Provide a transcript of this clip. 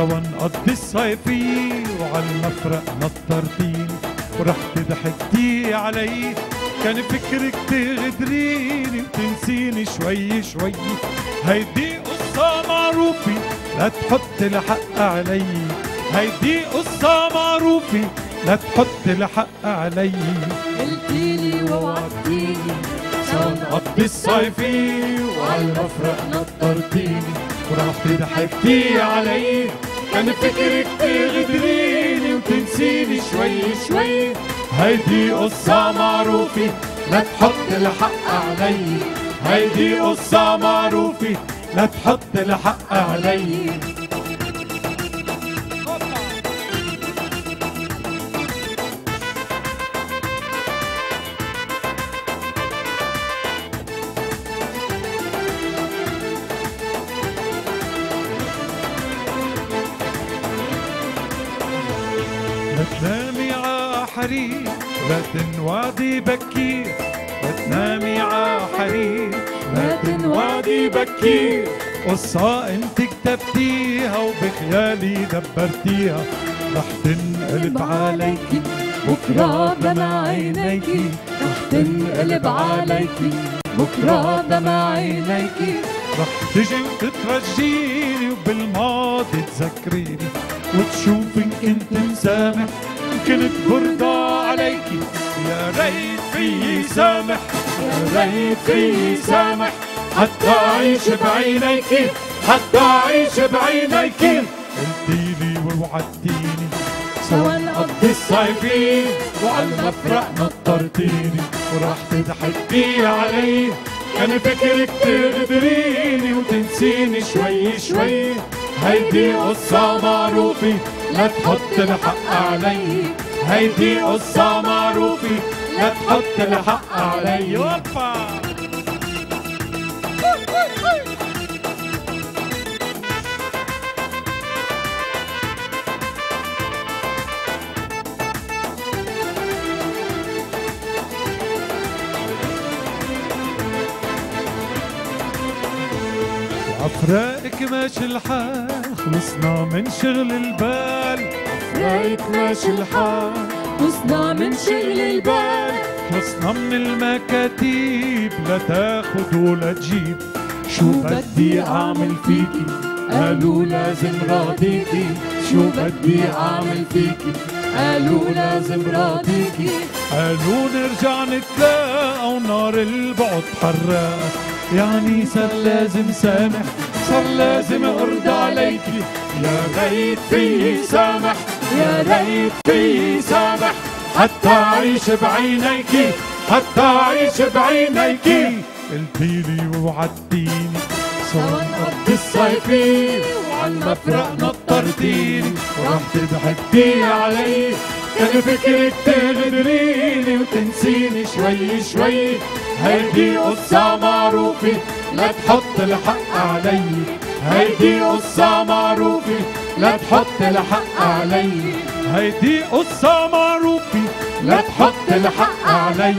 سوا نقضي الصيفية وعلى المفرق نطرتيني ورحت ضحكتي علي. كان فكرك تغدريني وتنسيني شوي شوي. هيدي قصة معروفة لا تحط الحق علي. هيدي قصة معروفة لا تحط الحق علي. قلتيلي ووعدتيني سوا نقضي الصيفية وعلى المفرق نطرتيني ورحت ضحكتي علي. كان فكرك تغدريني وتنسيني شوي شوي. هيدي قصة معروفة لا تحط الحق علي. هيدي قصة معروفة لا تحط الحق علي. لا تنامي ع حرير لا تنوعدي بكير. لا تنامي ع حرير لا تنوعدي بكير. قصة انت كتبتيها وبخيالي دبرتيها. رح تنقلب عليكي بكرة دمع عينيكي. رح تنقلب عليكي بكرة دمع عينيكي. رح تجي وتترجيني وبالماضي تذكريني. وتشوفي ان كنت مسامح كنت برضى عليكي يا ريت في سامح يا ريت في سامح. حتى اعيش بعينيكي حتى اعيش بعينيكي قلتيلي ووعدتيني سوا نقضي الصيفين وعلى المفرق نطرتيني ورحت ضحكتي علي. كان فكرك تغدريني وتنسيني شوي شوي. هيدي قصة معروفة لا تحط الحق علي. هيدي قصة معروفة لا تحط الحق علي. يوبا عفراقك ماشي الحال خلصنا من شغل البال. عفراقك ماشي الحال خلصنا من شغل البال. خلصنا من المكاتيب لا تاخد ولا تجيب. شو بدي أعمل فيكي قالوا لازم راضيكي شو بدي أعمل فيكي قالوا لازم راضيكي قالوا نرجع نتلاقى ونار البعد حراق. يعني صار لازم سامح صار لازم ارضى عليكي يا ريت في سامح يا ريت في سامح. حتى أعيش بعينيكي حتى أعيش بعينيكي قلتيلي ووعدتيني سوا نقضي الصيفين وعلى المفرق نطرتيني. ورحت ضحكتي علي كان فكرك تغدريني وتنسيني شوي شوي. هيدي قصة معروفة لا تحط الحق علي. هيدي قصة معروفة لا تحط الحق علي. هيدي قصة معروفة لا تحط الحق علي.